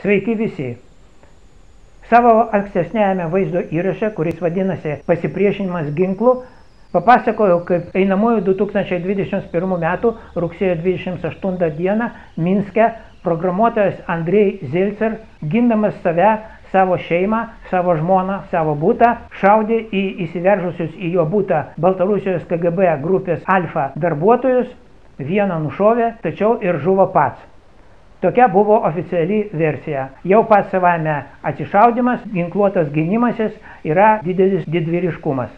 Sveiki visi. Savo ankstesnėjame vaizdo įraše, kuris vadinasi Pasipriešinimas ginklu, papasakojau, kaip einamųjų 2021 m. rugsėjo 28 d. Minske programuotojas Andrei Zelcer, gindamas save, savo šeimą, savo žmoną, savo būtą, šaudė į įsiveržusius į jo būtą Baltarusijos KGB grupės Alfa darbuotojus, vieną nušovė, tačiau ir žuvo pats. Tokia buvo oficiali versija. Jau pats savame atsišaudimas, ginkluotas gynimasis yra didelis didvyriškumas.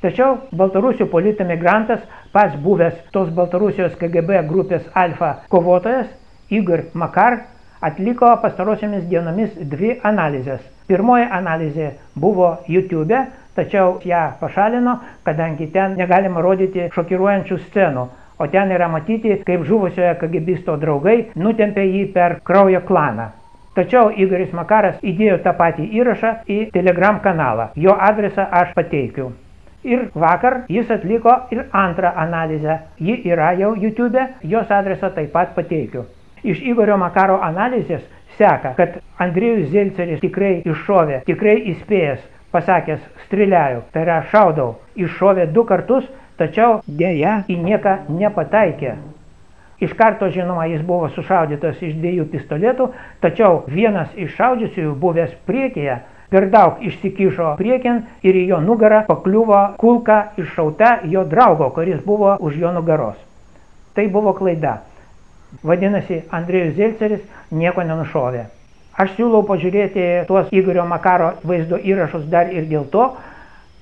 Tačiau Baltarusių politimigrantas, pats buvęs tos Baltarusijos KGB grupės Alfa kovotojas, Igor Makar, atliko pastarosiamis dienomis dvi analizės. Pirmoji analizė buvo YouTube, tačiau ją pašalino, kadangi ten negalima rodyti šokiruojančių scenų o ten yra matyti, kaip žuvusiojo kagebisto draugai nutempė jį per kraujo klaną. Tačiau Igoris Makaras įdėjo tą patį įrašą į Telegram kanalą. Jo adresą aš pateikiu. Ir vakar jis atliko ir antrą analizę. Ji yra jau YouTube, jos adresą taip pat pateikiu. Iš Igorio Makaro analizės seka, kad Andrijus Zelceris tikrai iššovė, tikrai įspėjęs, pasakęs striliaju, tai yra šaudau, iššovė du kartus tačiau dėja į nieką nepataikė. Iš karto, žinoma, jis buvo sušaudytas iš dviejų pistoletų, tačiau vienas iš šaudžiusiųjų buvęs priekyje per daug išsikišo priekin ir į jo nugarą pakliuvo kulka iššauta jo draugo, kuris buvo už jo nugaros. Tai buvo klaida. Vadinasi, Andrėjus Zelceris nieko nenušovė. Aš siūlau pažiūrėti tuos Igorio Makaro vaizdo įrašus dar ir dėl to,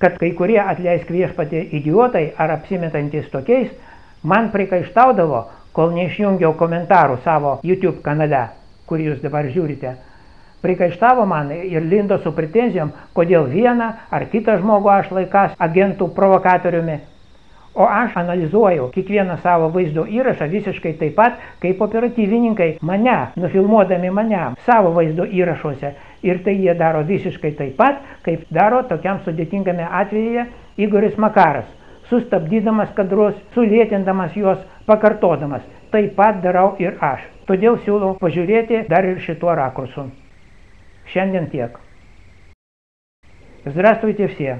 kad kai kurie atleisk viešpatį idiotai ar apsimetantys tokiais, man prikaištaudavo, kol neišjungiau komentarų savo YouTube kanale, kurį jūs dabar žiūrite. Prikaištavo man ir lindo su pretenzijom, kodėl vieną ar kitą žmogų aš laikas agentų provokatoriumi. O aš analizuoju kiekvieną savo vaizdo įrašą visiškai taip pat, kaip operatyvininkai mane, nufilmuodami mane savo vaizdo įrašuose Ir tai jie daro visiškai taip pat, kaip daro tokiam sudėtingame atveju Igoris Makaras, sustabdydamas kadrus, sulėtindamas juos, pakartodamas. Taip pat darau ir aš. Todėl siūlau pažiūrėti dar ir šituo ракурсу. Šiandien tiек. Здравствуйте все!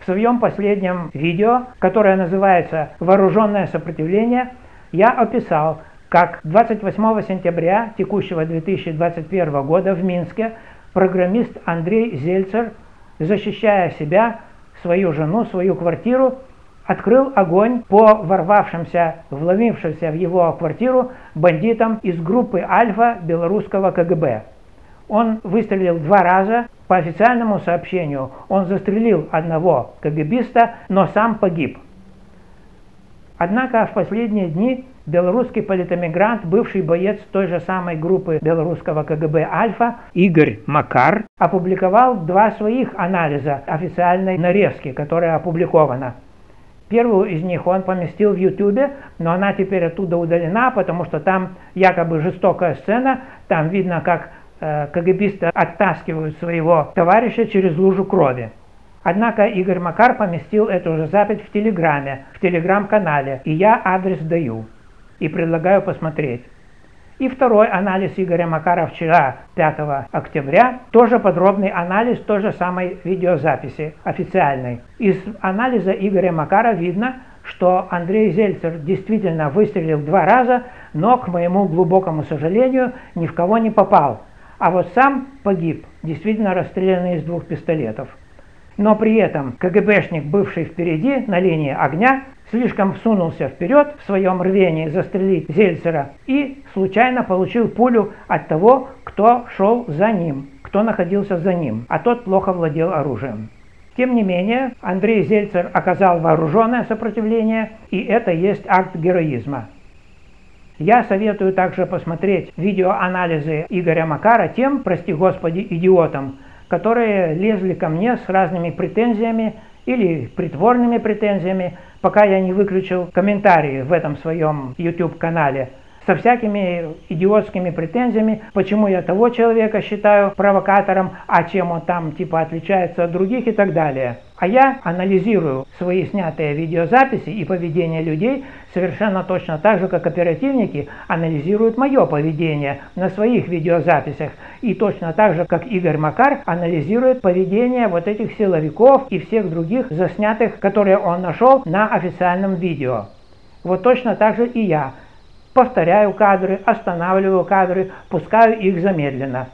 В своем последнем видео, которое называется «Вооруженное сопротивление», я описал, как 28 сентября текущего 2021 года в Минске программист Андрей Зельцер, защищая себя, свою жену, свою квартиру, открыл огонь по ворвавшимся, вломившимся в его квартиру бандитам из группы «Альфа» белорусского КГБ. Он выстрелил два раза. По официальному сообщению он застрелил одного КГБиста, но сам погиб. Однако в последние дни белорусский политэмигрант, бывший боец той же самой группы белорусского КГБ «Альфа» Игорь Макар опубликовал два своих анализа официальной нарезки, которая опубликована. Первую из них он поместил в Ютубе, но она теперь оттуда удалена, потому что там якобы жестокая сцена, там видно, как э, КГБисты оттаскивают своего товарища через лужу крови. Однако Игорь Макар поместил эту же запись в Телеграме, в Телеграм-канале, и я адрес даю и предлагаю посмотреть. И второй анализ Игоря Макара вчера, 5 октября, тоже подробный анализ той же самой видеозаписи, официальной. Из анализа Игоря Макара видно, что Андрей Зельцер действительно выстрелил два раза, но, к моему глубокому сожалению, ни в кого не попал. А вот сам погиб, действительно расстрелянный из двух пистолетов. Но при этом КГБшник, бывший впереди на линии огня, слишком всунулся вперед в своем рвении застрелить Зельцера и случайно получил пулю от того, кто шел за ним, кто находился за ним, а тот плохо владел оружием. Тем не менее, Андрей Зельцер оказал вооруженное сопротивление, и это есть акт героизма. Я советую также посмотреть видеоанализы Игоря Макара тем, прости господи, идиотам, которые лезли ко мне с разными претензиями или притворными претензиями, пока я не выключил комментарии в этом своем YouTube-канале со всякими идиотскими претензиями, почему я того человека считаю провокатором, а чем он там типа отличается от других и так далее. А я анализирую свои снятые видеозаписи и поведение людей совершенно точно так же, как оперативники анализируют мое поведение на своих видеозаписях, и точно так же, как Игорь Макар анализирует поведение вот этих силовиков и всех других заснятых, которые он нашел на официальном видео. Вот точно так же и я повторяю кадры, останавливаю кадры, пускаю их замедленно,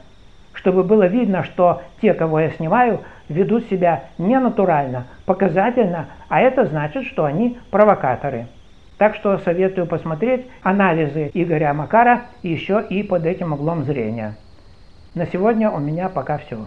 чтобы было видно, что те, кого я снимаю, ведут себя ненатурально, показательно, а это значит, что они провокаторы. Так что советую посмотреть анализы Игоря Макара еще и под этим углом зрения. На сегодня у меня пока все.